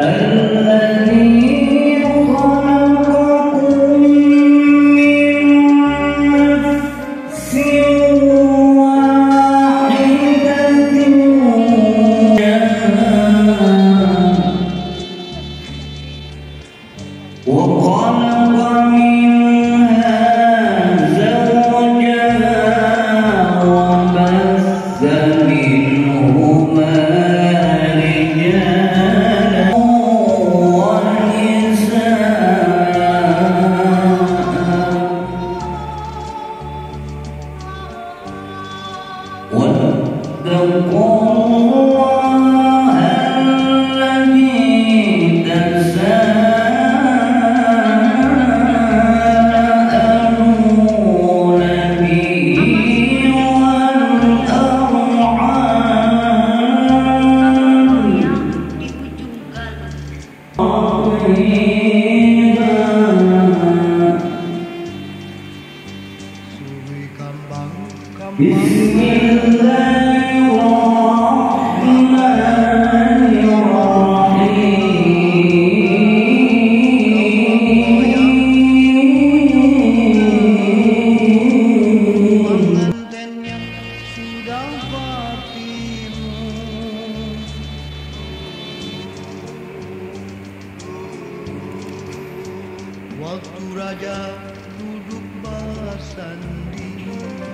أن أتيه Waktu raja duduk bersanding.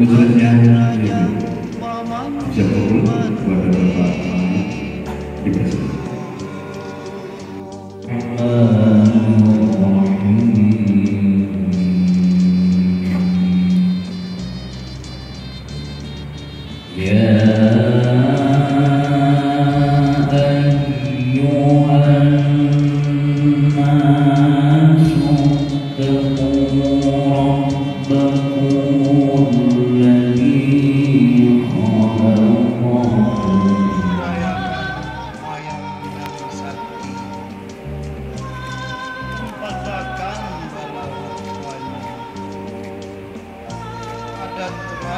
menurutnya bisa pukul kepada Bapak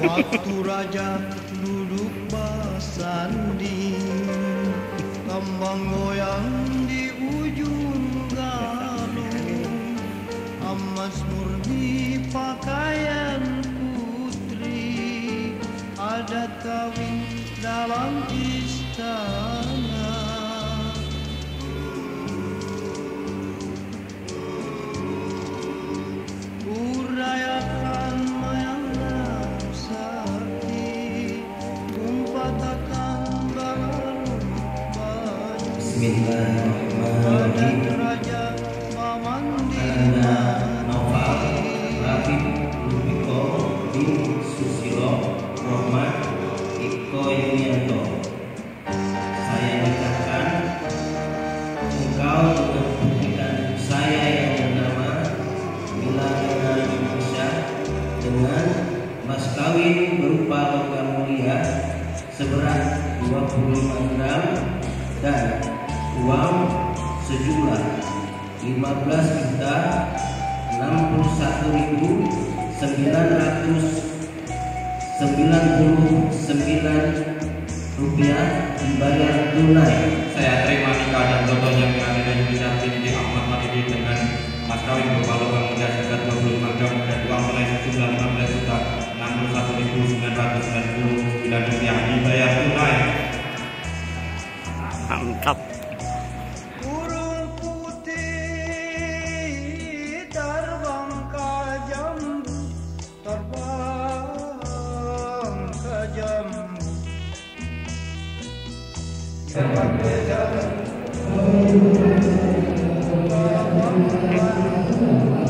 Waktu raja duduk bersanding Kembang goyang di ujung galung. Emas murni pakaian putri Adat kawin dalam istana Bismillahirrahmanirrahim. Susilo Rohmat Iko Saya saya yang dengan mas berupa seberat 25 gram dan uang sejumlah 15 juta 61.999 rupiah dibayar tunai Saya terima nikah dan jodohnya Milana Indonesia binti Ahmad Maridi dengan mas kawin berupa logam mulia sekitar 25 gram dan uang tunai sejumlah 15 juta rupiah dibayar tunai. Mantap. Thank you.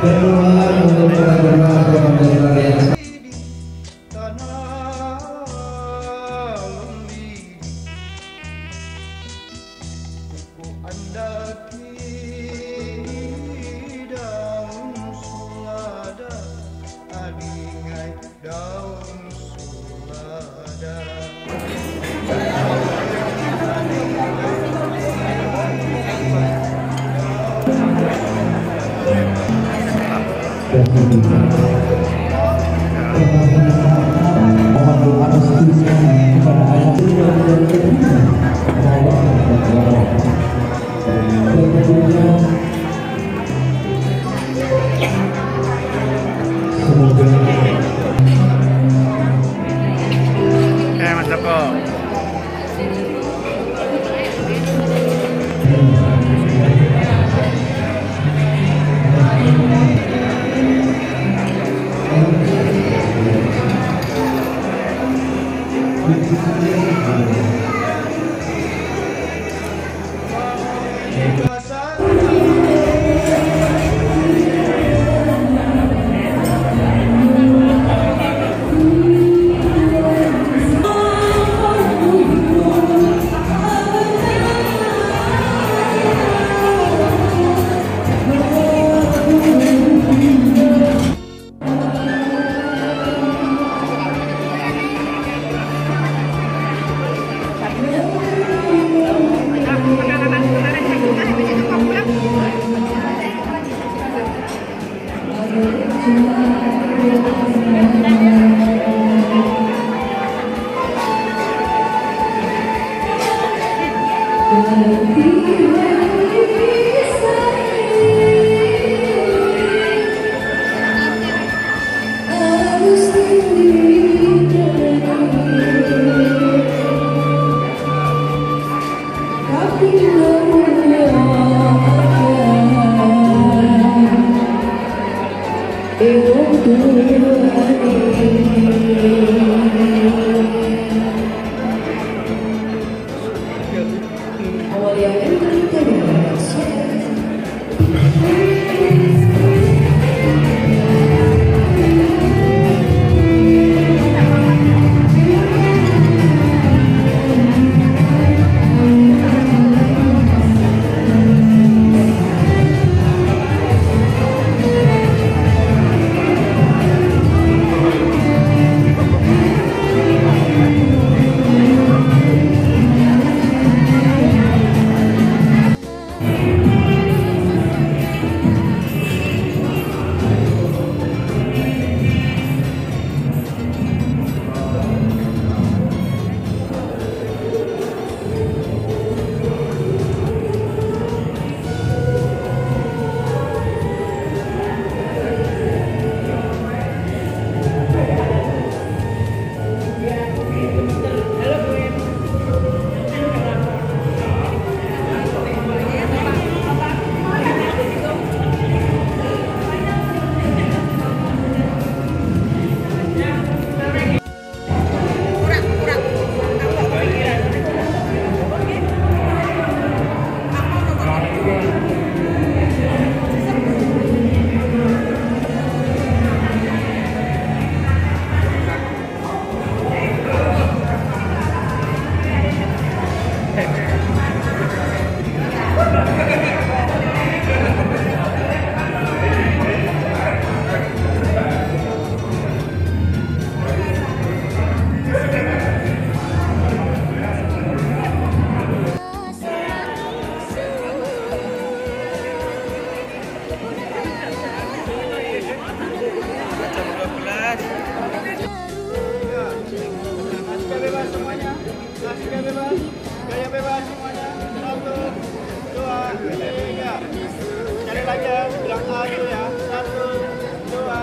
berdoa untuk kedua orang yang あれ? Baby, baby, say Ya. Bilang dulu ya. Satu, dua.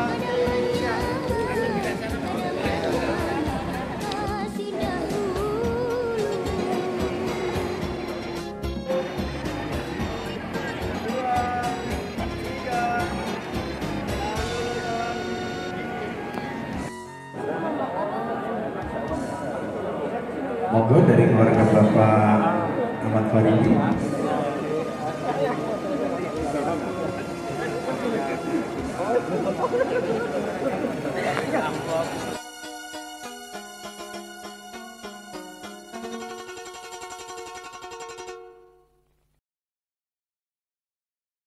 Monggo dari keluarga Bapak Ahmad Faridi. Ha ha ha ha!